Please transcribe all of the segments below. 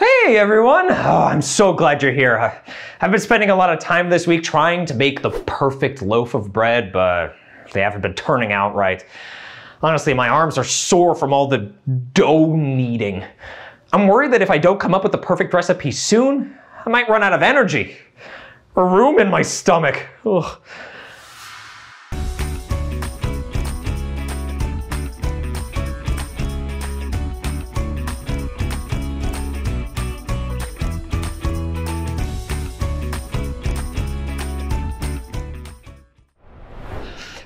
Hey everyone! Oh, I'm so glad you're here. I've been spending a lot of time this week trying to make the perfect loaf of bread, but they haven't been turning out right. Honestly, my arms are sore from all the dough kneading. I'm worried that if I don't come up with the perfect recipe soon, I might run out of energy or room in my stomach. Ugh.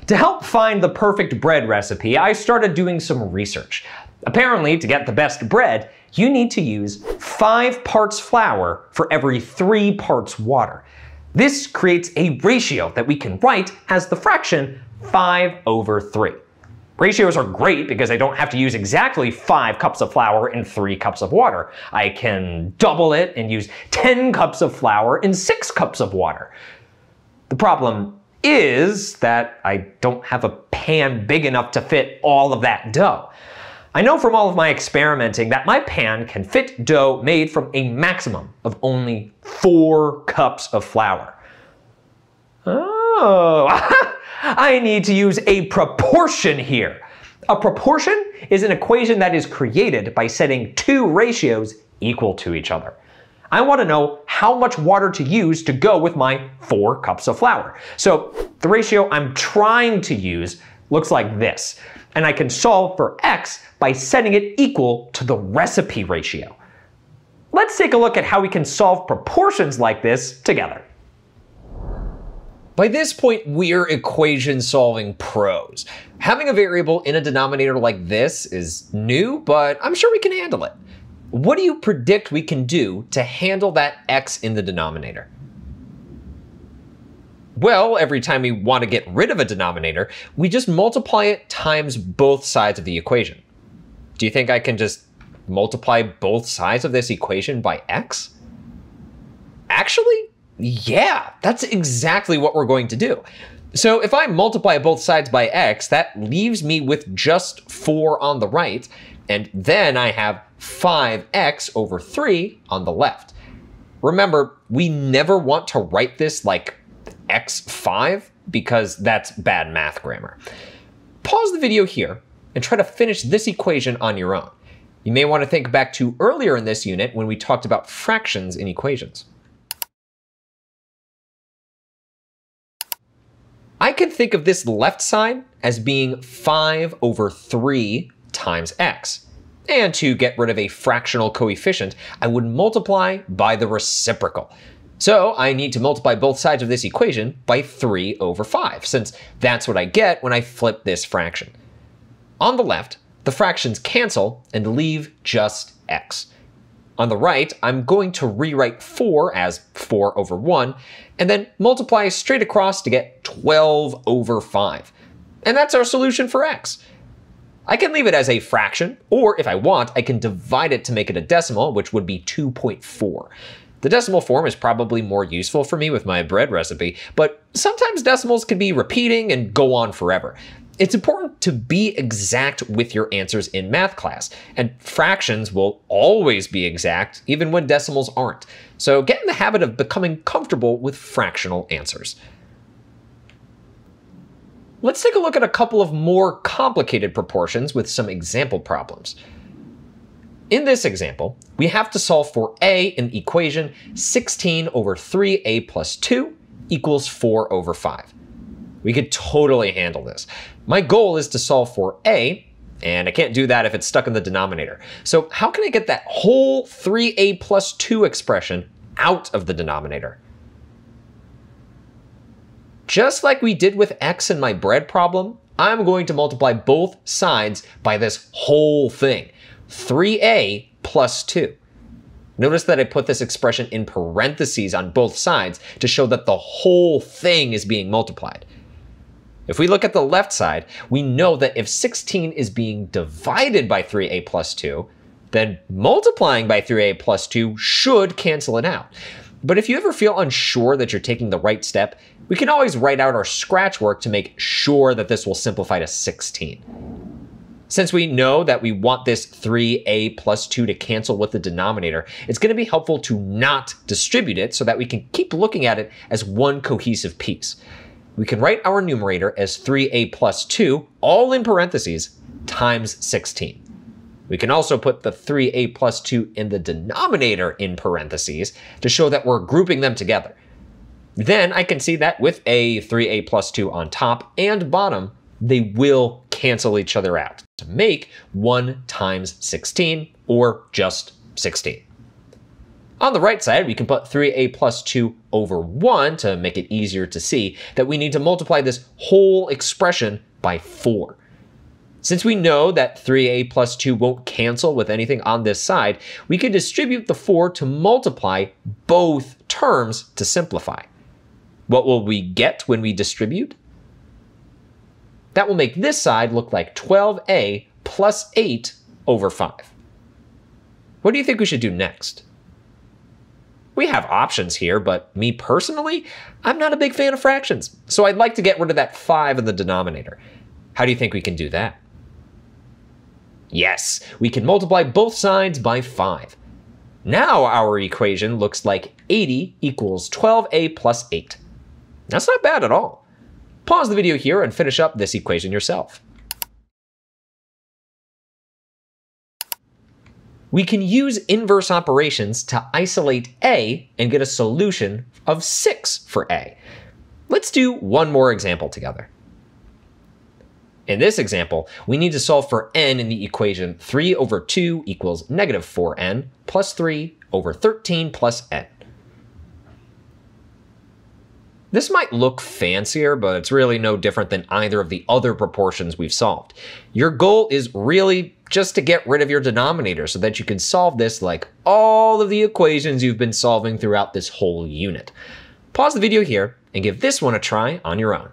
To help find the perfect bread recipe, I started doing some research. Apparently, to get the best bread, you need to use 5 parts flour for every 3 parts water. This creates a ratio that we can write as the fraction 5 over 3. Ratios are great because I don't have to use exactly 5 cups of flour and 3 cups of water. I can double it and use 10 cups of flour and 6 cups of water. The problem is that I don't have a pan big enough to fit all of that dough. I know from all of my experimenting that my pan can fit dough made from a maximum of only four cups of flour. Oh, I need to use a proportion here. A proportion is an equation that is created by setting two ratios equal to each other. I want to know how much water to use to go with my four cups of flour. So the ratio I'm trying to use looks like this, and I can solve for x by setting it equal to the recipe ratio. Let's take a look at how we can solve proportions like this together. By this point, we're equation solving pros. Having a variable in a denominator like this is new, but I'm sure we can handle it. What do you predict we can do to handle that x in the denominator? Well, every time we want to get rid of a denominator, we just multiply it times both sides of the equation. Do you think I can just multiply both sides of this equation by x? Actually, yeah, that's exactly what we're going to do. So if I multiply both sides by x, that leaves me with just 4 on the right, and then I have 5x over 3 on the left. Remember, we never want to write this like x5 because that's bad math grammar. Pause the video here and try to finish this equation on your own. You may want to think back to earlier in this unit when we talked about fractions in equations. I can think of this left side as being 5 over 3 times x. And to get rid of a fractional coefficient, I would multiply by the reciprocal. So I need to multiply both sides of this equation by 3 over 5, since that's what I get when I flip this fraction. On the left, the fractions cancel and leave just x. On the right, I'm going to rewrite 4 as 4 over 1, and then multiply straight across to get 12 over 5. And that's our solution for x. I can leave it as a fraction, or if I want, I can divide it to make it a decimal, which would be 2.4. The decimal form is probably more useful for me with my bread recipe, but sometimes decimals can be repeating and go on forever. It's important to be exact with your answers in math class, and fractions will always be exact even when decimals aren't. So get in the habit of becoming comfortable with fractional answers. Let's take a look at a couple of more complicated proportions with some example problems. In this example, we have to solve for a in the equation 16 over 3a plus 2 equals 4 over 5. We could totally handle this. My goal is to solve for a, and I can't do that if it's stuck in the denominator. So how can I get that whole 3a plus 2 expression out of the denominator? Just like we did with x in my bread problem, I'm going to multiply both sides by this whole thing, 3a plus 2. Notice that I put this expression in parentheses on both sides to show that the whole thing is being multiplied. If we look at the left side, we know that if 16 is being divided by 3a plus 2, then multiplying by 3a plus 2 should cancel it out. But if you ever feel unsure that you're taking the right step, we can always write out our scratch work to make sure that this will simplify to 16. Since we know that we want this 3a plus 2 to cancel with the denominator, it's going to be helpful to not distribute it so that we can keep looking at it as one cohesive piece. We can write our numerator as 3a plus 2, all in parentheses, times 16. We can also put the 3a plus 2 in the denominator in parentheses to show that we're grouping them together. Then I can see that with a 3a plus 2 on top and bottom, they will cancel each other out to make 1 times 16, or just 16. On the right side, we can put 3a plus 2 over 1 to make it easier to see that we need to multiply this whole expression by 4. Since we know that 3a plus 2 won't cancel with anything on this side, we can distribute the 4 to multiply both terms to simplify. What will we get when we distribute? That will make this side look like 12a plus 8 over 5. What do you think we should do next? We have options here, but me personally, I'm not a big fan of fractions, so I'd like to get rid of that 5 in the denominator. How do you think we can do that? Yes, we can multiply both sides by 5. Now our equation looks like 80 equals 12a plus 8. That's not bad at all. Pause the video here and finish up this equation yourself. We can use inverse operations to isolate a and get a solution of 6 for a. Let's do one more example together. In this example, we need to solve for n in the equation 3 over 2 equals negative 4n plus 3 over 13 plus n. This might look fancier, but it's really no different than either of the other proportions we've solved. Your goal is really just to get rid of your denominator so that you can solve this like all of the equations you've been solving throughout this whole unit. Pause the video here and give this one a try on your own.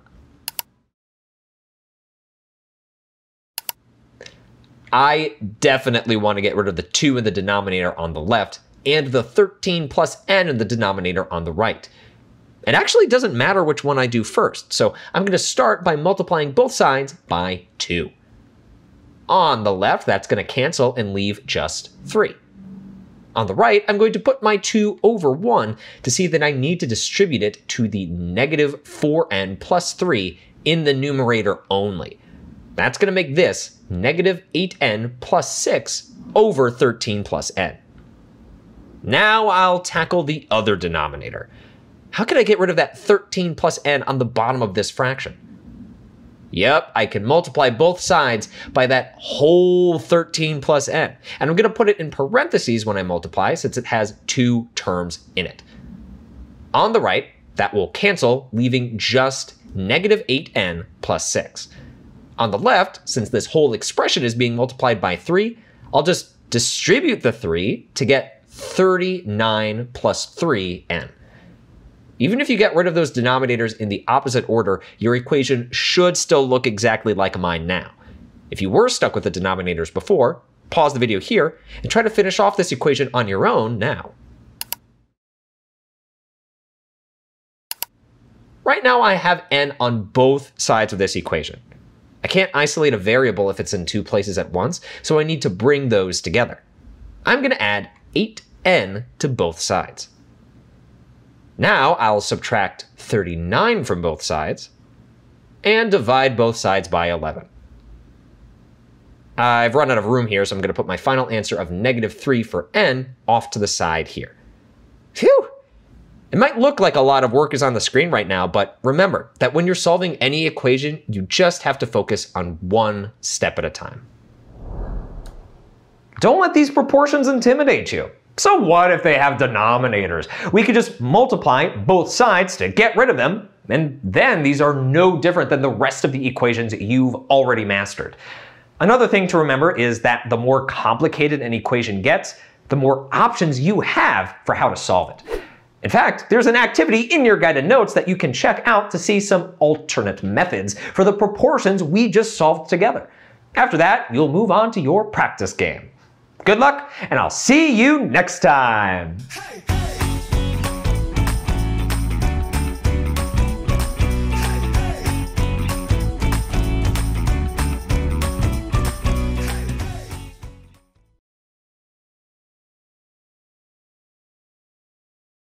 I definitely want to get rid of the 2 in the denominator on the left and the 13 plus n in the denominator on the right. It actually doesn't matter which one I do first, so I'm going to start by multiplying both sides by 2. On the left, that's going to cancel and leave just 3. On the right, I'm going to put my 2 over 1 to see that I need to distribute it to the negative 4n plus 3 in the numerator only. That's going to make this negative 8n plus 6 over 13 plus n. Now I'll tackle the other denominator. How can I get rid of that 13 plus n on the bottom of this fraction? Yep, I can multiply both sides by that whole 13 plus n. And I'm going to put it in parentheses when I multiply since it has two terms in it. On the right, that will cancel, leaving just negative 8n plus 6. On the left, since this whole expression is being multiplied by 3, I'll just distribute the 3 to get 39 plus 3n. Even if you get rid of those denominators in the opposite order, your equation should still look exactly like mine now. If you were stuck with the denominators before, pause the video here and try to finish off this equation on your own now. Right now I have n on both sides of this equation. I can't isolate a variable if it's in two places at once, so I need to bring those together. I'm going to add 8n to both sides. Now I'll subtract 39 from both sides and divide both sides by 11. I've run out of room here, so I'm going to put my final answer of negative 3 for n off to the side here. Phew! It might look like a lot of work is on the screen right now, but remember that when you're solving any equation, you just have to focus on one step at a time. Don't let these proportions intimidate you. So what if they have denominators? We could just multiply both sides to get rid of them, and then these are no different than the rest of the equations you've already mastered. Another thing to remember is that the more complicated an equation gets, the more options you have for how to solve it. In fact, there's an activity in your guided notes that you can check out to see some alternate methods for the proportions we just solved together. After that, you'll move on to your practice game. Good luck, and I'll see you next time.